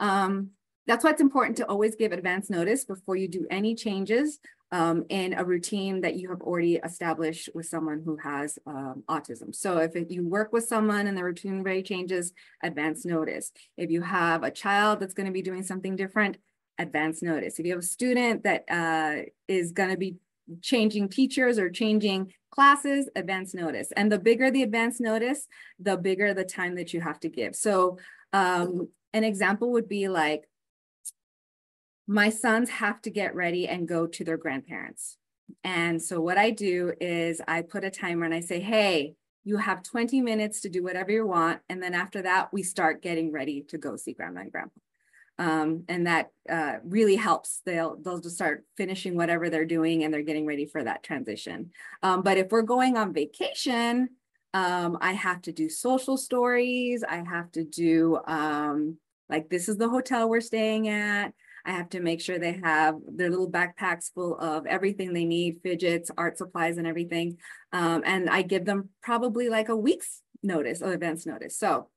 Um, that's why it's important to always give advance notice before you do any changes um, in a routine that you have already established with someone who has um, autism. So if it, you work with someone and the routine very changes, advance notice. If you have a child that's going to be doing something different, advance notice. If you have a student that uh, is going to be changing teachers or changing classes, advance notice. And the bigger the advance notice, the bigger the time that you have to give. So um, an example would be like, my sons have to get ready and go to their grandparents. And so what I do is I put a timer and I say, hey, you have 20 minutes to do whatever you want. And then after that, we start getting ready to go see grandma and grandpa. Um, and that uh, really helps. They'll they'll just start finishing whatever they're doing and they're getting ready for that transition. Um, but if we're going on vacation, um, I have to do social stories. I have to do um, like this is the hotel we're staying at. I have to make sure they have their little backpacks full of everything they need, fidgets, art supplies, and everything. Um, and I give them probably like a week's notice or advance notice. So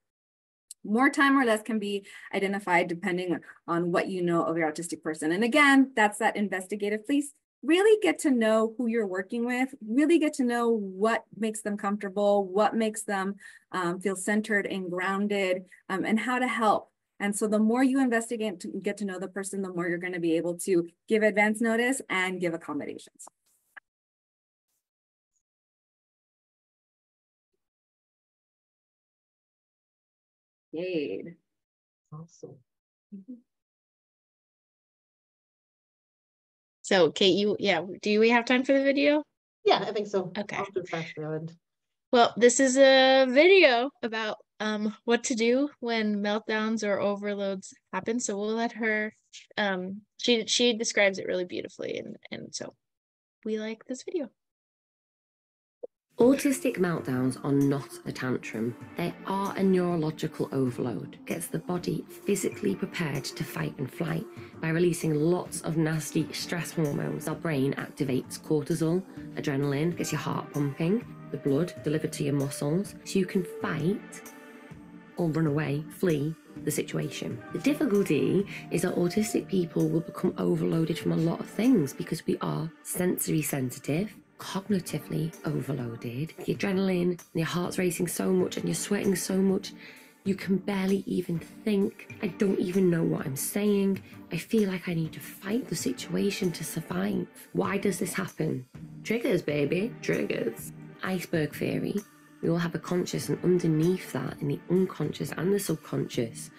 more time or less can be identified depending on what you know of your autistic person. And again, that's that investigative piece. Really get to know who you're working with, really get to know what makes them comfortable, what makes them um, feel centered and grounded, um, and how to help. And so the more you investigate to get to know the person, the more you're going to be able to give advance notice and give accommodations. Jade. Awesome. So Kate, you, yeah, do we have time for the video? Yeah, I think so. Okay. I'll do fast forward. Well, this is a video about um what to do when meltdowns or overloads happen. So we'll let her um she she describes it really beautifully and and so we like this video. Autistic meltdowns are not a tantrum. They are a neurological overload. Gets the body physically prepared to fight and flight by releasing lots of nasty stress hormones. Our brain activates cortisol, adrenaline, gets your heart pumping, the blood delivered to your muscles so you can fight or run away, flee the situation. The difficulty is that autistic people will become overloaded from a lot of things because we are sensory sensitive, cognitively overloaded. The adrenaline, your heart's racing so much and you're sweating so much. You can barely even think. I don't even know what I'm saying. I feel like I need to fight the situation to survive. Why does this happen? Triggers, baby, triggers. Iceberg theory. We all have a conscious, and underneath that, in the unconscious and the subconscious,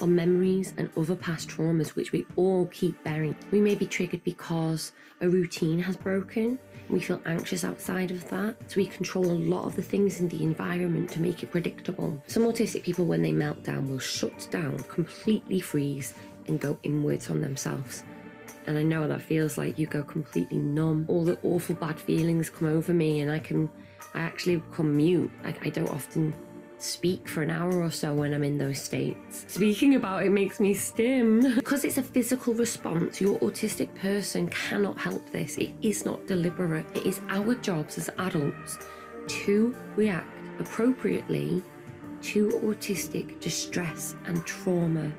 are memories and other past traumas which we all keep bearing. We may be triggered because a routine has broken. We feel anxious outside of that. So we control a lot of the things in the environment to make it predictable. Some autistic people, when they melt down, will shut down, completely freeze, and go inwards on themselves. And I know that feels like you go completely numb. All the awful bad feelings come over me, and I can, I actually become mute. I, I don't often speak for an hour or so when I'm in those states. Speaking about it makes me stim. Because it's a physical response, your autistic person cannot help this. It is not deliberate. It is our jobs as adults to react appropriately to autistic distress and trauma.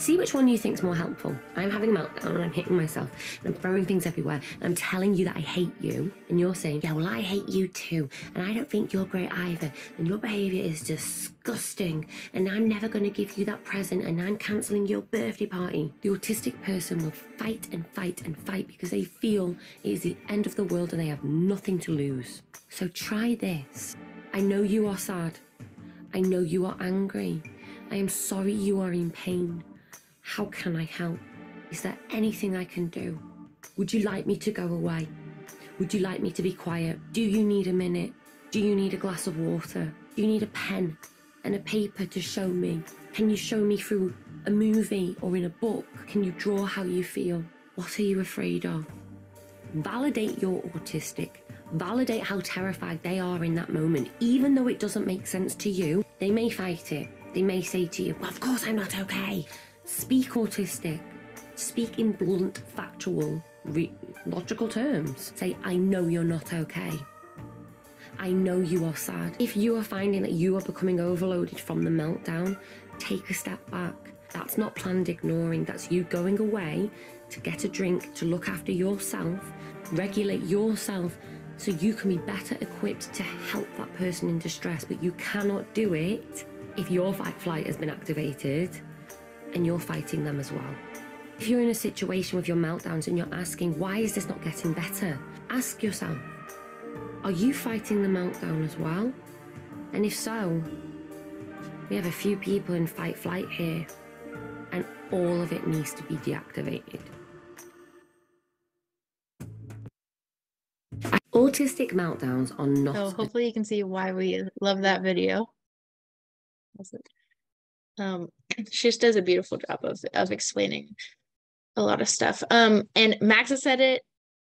See which one you think is more helpful. I'm having a meltdown and I'm hitting myself and I'm throwing things everywhere and I'm telling you that I hate you and you're saying, yeah, well, I hate you too and I don't think you're great either and your behaviour is disgusting and I'm never going to give you that present and I'm cancelling your birthday party. The autistic person will fight and fight and fight because they feel it is the end of the world and they have nothing to lose. So try this. I know you are sad. I know you are angry. I am sorry you are in pain. How can I help? Is there anything I can do? Would you like me to go away? Would you like me to be quiet? Do you need a minute? Do you need a glass of water? Do you need a pen and a paper to show me? Can you show me through a movie or in a book? Can you draw how you feel? What are you afraid of? Validate your autistic. Validate how terrified they are in that moment. Even though it doesn't make sense to you, they may fight it. They may say to you, Well, of course I'm not okay. Speak autistic. Speak in blunt, factual, re- logical terms. Say, I know you're not okay. I know you are sad. If you are finding that you are becoming overloaded from the meltdown, take a step back. That's not planned ignoring, that's you going away to get a drink, to look after yourself, regulate yourself so you can be better equipped to help that person in distress. But you cannot do it if your fight flight has been activated and you're fighting them as well. If you're in a situation with your meltdowns and you're asking, why is this not getting better? Ask yourself, are you fighting the meltdown as well? And if so, we have a few people in fight flight here, and all of it needs to be deactivated. Autistic meltdowns are not. So hopefully you can see why we love that video. Um, she just does a beautiful job of, of explaining a lot of stuff. Um, and Max has said it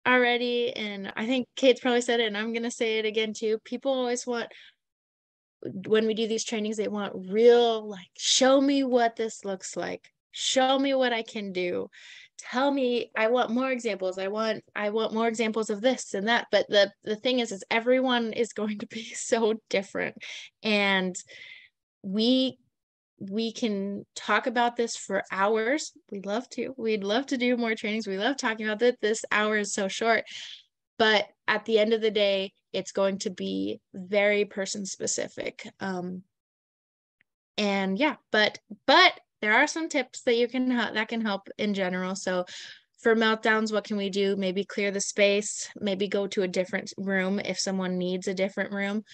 already, and I think Kate's probably said it, and I'm gonna say it again too. People always want when we do these trainings, they want real, like, show me what this looks like. Show me what I can do. Tell me, I want more examples. I want, I want more examples of this and that. But the the thing is, is everyone is going to be so different. And we we can talk about this for hours. We'd love to. We'd love to do more trainings. We love talking about that. This hour is so short. But at the end of the day, it's going to be very person specific. Um, and yeah, but but there are some tips that you can that can help in general. So for meltdowns, what can we do? Maybe clear the space, maybe go to a different room if someone needs a different room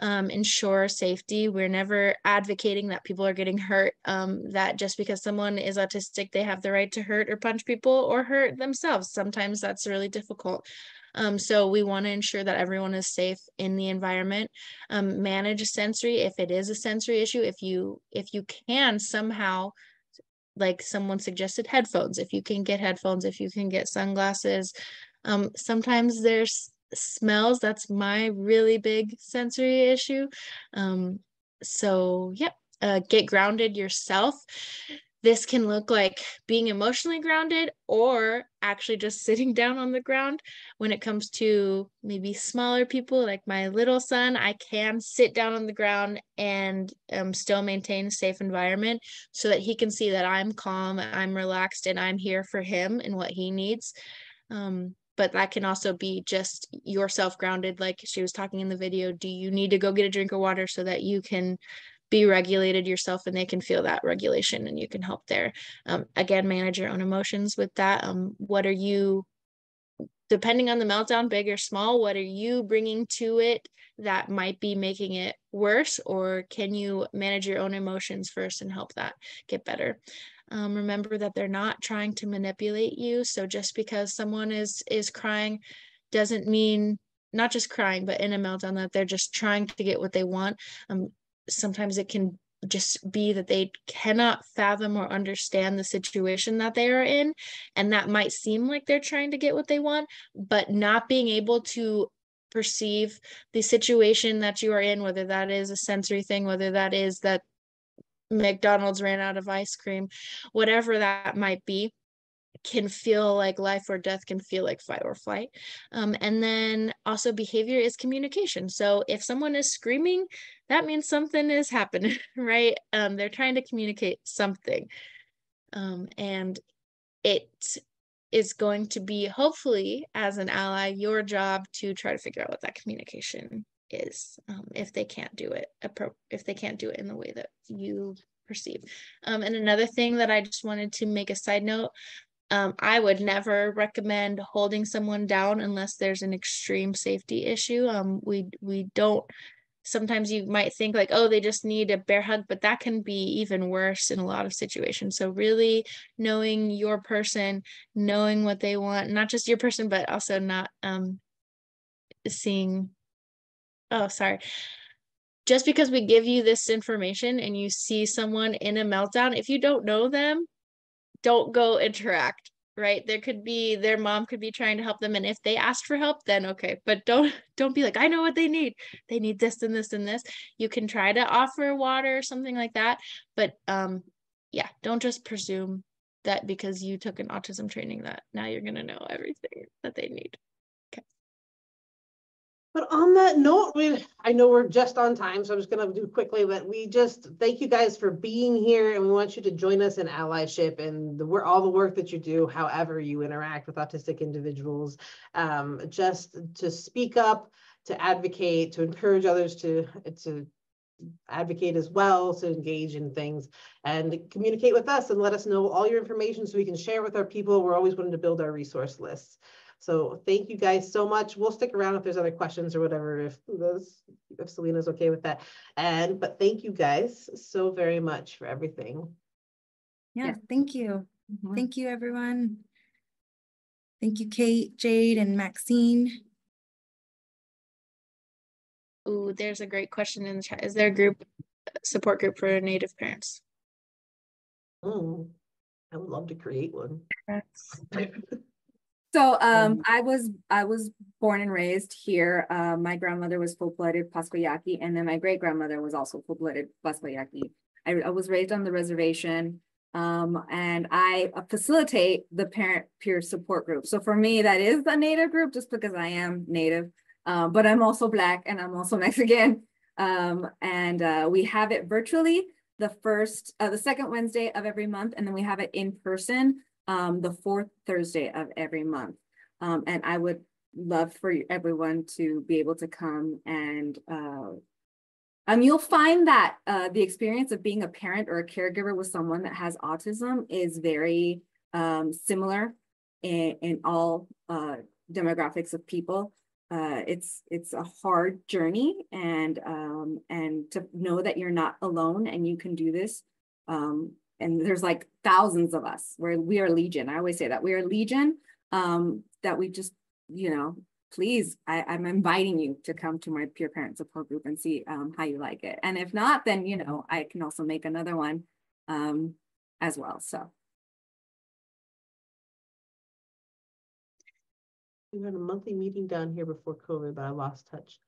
um, ensure safety. We're never advocating that people are getting hurt, um, that just because someone is autistic, they have the right to hurt or punch people or hurt themselves. Sometimes that's really difficult. Um, so we want to ensure that everyone is safe in the environment. Um, manage sensory if it is a sensory issue. If you if you can somehow, like someone suggested, headphones. If you can get headphones, if you can get sunglasses. Um, sometimes there's smells that's my really big sensory issue. Um so yep uh, get grounded yourself. This can look like being emotionally grounded or actually just sitting down on the ground. When it comes to maybe smaller people like my little son i can sit down on the ground and um, still maintain a safe environment so that he can see that i'm calm i'm relaxed and i'm here for him and what he needs. Um, but that can also be just yourself grounded like she was talking in the video do you need to go get a drink of water so that you can be regulated yourself and they can feel that regulation and you can help there? Um, again manage your own emotions with that. Um, what are you depending on the meltdown big or small what are you bringing to it that might be making it worse? Or can you manage your own emotions first and help that get better um, remember that they're not trying to manipulate you. So just because someone is is crying doesn't mean not just crying, but in a meltdown that they're just trying to get what they want. Um, sometimes it can just be that they cannot fathom or understand the situation that they are in and that might seem like they're trying to get what they want but not being able to perceive the situation that you are in whether that is a sensory thing whether that is that McDonald's ran out of ice cream, whatever that might be can feel like life or death can feel like fight or flight. Um, and then also behavior is communication. So if someone is screaming that means something is happening right? Um, they're trying to communicate something. Um, and it is going to be hopefully as an ally your job to try to figure out what that communication is um, if they can't do it if they can't do it in the way that you perceive. Um, and another thing that i just wanted to make a side note um, i would never recommend holding someone down unless there's an extreme safety issue. Um, we we don't sometimes you might think like oh they just need a bear hug but that can be even worse in a lot of situations. So really knowing your person knowing what they want not just your person but also not um seeing oh sorry. Just because we give you this information and you see someone in a meltdown if you don't know them don't go interact right? There could be their mom could be trying to help them and if they ask for help then okay. But don't don't be like i know what they need. They need this and this and this. You can try to offer water or something like that but um yeah don't just presume that because you took an autism training that now you're going to know everything that they need but on that note, we I know we're just on time, so I'm just gonna do quickly, but we just thank you guys for being here and we want you to join us in allyship and the all the work that you do, however you interact with autistic individuals. Um, just to speak up, to advocate, to encourage others to to advocate as well, to engage in things and communicate with us and let us know all your information so we can share with our people. We're always wanting to build our resource lists. So thank you guys so much. We'll stick around if there's other questions or whatever, if those, if Selena's okay with that. And, but thank you guys so very much for everything. Yeah, yeah. thank you. Mm -hmm. Thank you, everyone. Thank you, Kate, Jade, and Maxine. Ooh, there's a great question in the chat. Is there a group, support group for Native parents? Mm, I would love to create one. So um, Um, I was I was born and raised here. Uh, my grandmother was full-blooded Pascua Yaqui, and then my great grandmother was also full-blooded Pascua Yaqui. I, I was raised on the reservation, um, and I facilitate the parent peer support group. So for me, that is the Native group, just because I am Native, uh, but I'm also Black and I'm also Mexican. Um, and uh, we have it virtually the first, uh, the second Wednesday of every month, and then we have it in person um, the fourth Thursday of every month. Um, and I would love for everyone to be able to come and uh, um, you'll find that uh, the experience of being a parent or a caregiver with someone that has autism is very um, similar in, in all uh, demographics of people. Uh, it's it's a hard journey, and um, and to know that you're not alone and you can do this um, and there's like thousands of us where we are legion. I always say that. We are legion um that we just you know please I, i'm inviting you to come to my peer parent support group and see um, how you like it. And if not then you know i can also make another one um as well so. We had a monthly meeting down here before COVID, but I lost touch.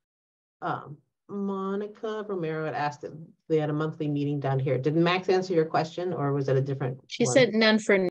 Um, Monica Romero had asked if they had a monthly meeting down here. Did Max answer your question or was it a different? She one? said none for